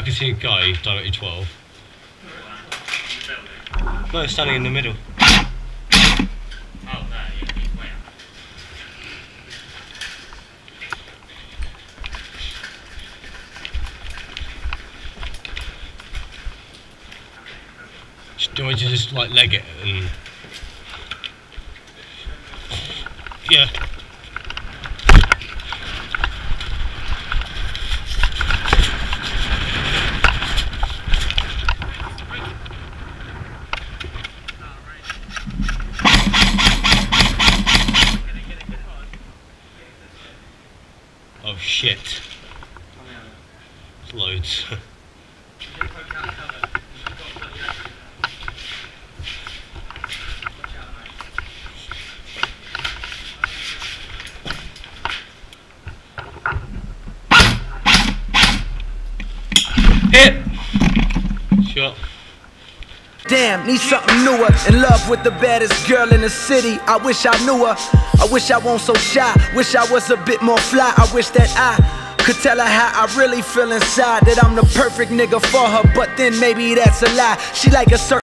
I can see a guy directly 12. No, standing in the middle. Do you just like leg it and. Yeah. Shit. Loads. Hit! Shot. Damn, need something newer. In love with the baddest girl in the city. I wish I knew her. I wish I wasn't so shy. Wish I was a bit more fly. I wish that I could tell her how I really feel inside. That I'm the perfect nigga for her. But then maybe that's a lie. She like a certain